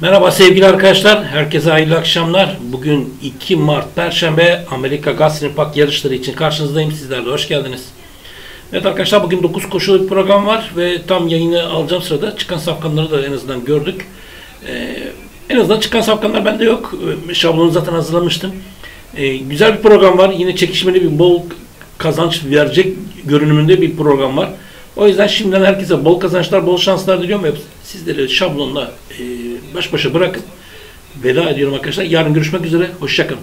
Merhaba sevgili arkadaşlar, herkese hayırlı akşamlar. Bugün 2 Mart Perşembe Amerika Gazete Park yarışları için karşınızdayım. Sizler de hoş geldiniz. Evet arkadaşlar bugün 9 koşulu bir program var ve tam yayını alacağım sırada çıkan safkanları da en azından gördük. Ee, en azından çıkan safkanlar bende yok. Ee, Şablonu zaten hazırlamıştım. Ee, güzel bir program var. Yine çekişmeli bir bol kazanç verecek görünümünde bir program var. O yüzden şimdiden herkese bol kazançlar, bol şanslar diliyorum ve sizleri şablonla e, baş başa bırakıp veda ediyorum arkadaşlar. Yarın görüşmek üzere. Hoşçakalın.